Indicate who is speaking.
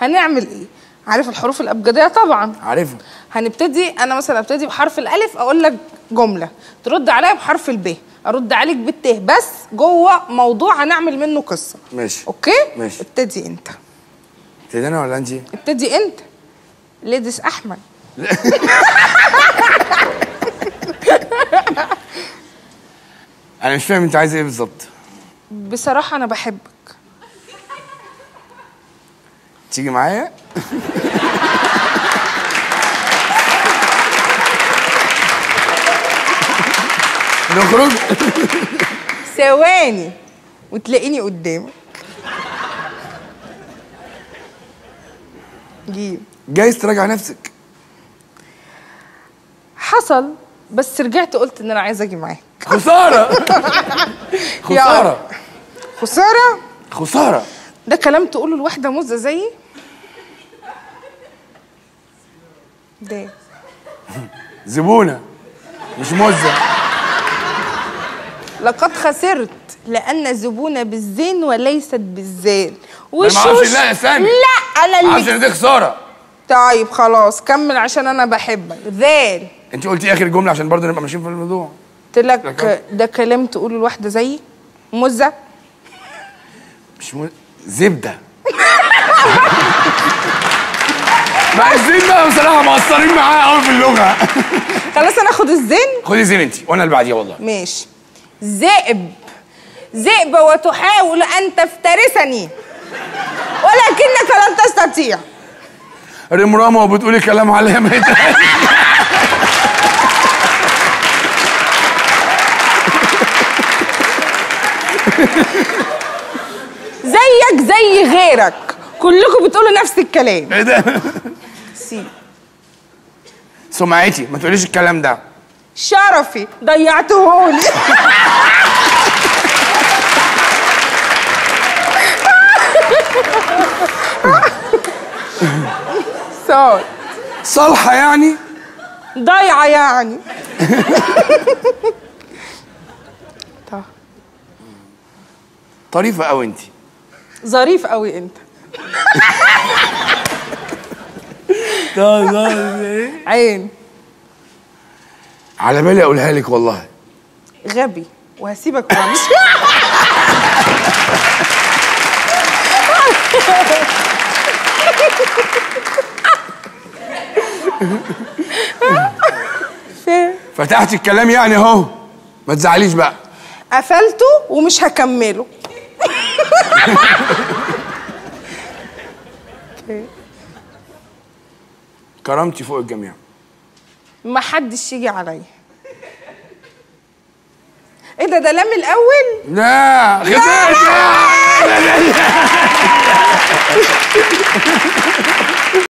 Speaker 1: هنعمل إيه؟ عارف الحروف الأبجدية؟ طبعا.
Speaker 2: عارفها.
Speaker 1: هنبتدي أنا مثلا أبتدي بحرف الألف أقول لك جملة ترد عليا بحرف الب أرد عليك بالت بس جوه موضوع هنعمل منه قصة.
Speaker 2: ماشي.
Speaker 1: Okay؟
Speaker 2: ماشي.
Speaker 1: ابتدي أنت.
Speaker 2: ابتدي أنا ولا أنت؟
Speaker 1: ابتدي أنت. ليديس أحمد.
Speaker 2: أنا مش فاهم أنت عايز إيه بالظبط.
Speaker 1: بصراحة أنا بحبك.
Speaker 2: تيجي معايا؟ نخرج.
Speaker 1: ثواني. وتلاقيني قدامك. جيب.
Speaker 2: جايز تراجع نفسك.
Speaker 1: حصل بس رجعت قلت إن أنا عايزه أجي معاك.
Speaker 2: خسارة. خسارة.
Speaker 1: خسارة؟
Speaker 2: خسارة.
Speaker 1: ده كلام تقوله لواحدة مزة زيي؟ ده
Speaker 2: زبونة مش مزة.
Speaker 1: لقد خسرت لأن الزبونه بالزين وليست
Speaker 2: ما أعرفش. لا استنى
Speaker 1: لا
Speaker 2: أنا
Speaker 1: اللي
Speaker 2: ان دي خسارة.
Speaker 1: طيب خلاص كمل عشان أنا بحبك. ذال
Speaker 2: أنت قلتي آخر جملة عشان برضه نبقى ماشيين في الموضوع.
Speaker 1: قلت لك ده كلام تقوله لواحدة زيي؟ مزة؟
Speaker 2: مش م... زبدة. مع الزين بقى بصراحة مقصرين معايا قوي في اللغة.
Speaker 1: خلاص أنا اخد الزين؟
Speaker 2: خدي زين انت وأنا اللي بعديها والله.
Speaker 1: ماشي. ذئب. ذئب وتحاول أن تفترسني ولكنك لن تستطيع.
Speaker 2: رمرامه وبتقولي كلام عليا ما
Speaker 1: زيك زي غيرك. كلكم بتقولوا نفس الكلام.
Speaker 2: إيه ده؟
Speaker 1: سي
Speaker 2: سمعتي ما تقوليش الكلام ده.
Speaker 1: شرفي ضيعتهولي صار
Speaker 2: صالحة يعني؟
Speaker 1: ضايعه يعني. طب
Speaker 2: طريفة قوي انت
Speaker 1: ظريف قوي أنت. عين.
Speaker 2: على بالي أقولها لك والله.
Speaker 1: غبي. وهسيبك وامشي
Speaker 2: فتحت الكلام يعني اهو. ما تزعليش بقى.
Speaker 1: قفلته ومش هكمله.
Speaker 2: كرامتي فوق الجميع.
Speaker 1: ما حدش يجي عليا. إيه ده ده لام الأول؟
Speaker 2: لا غبيت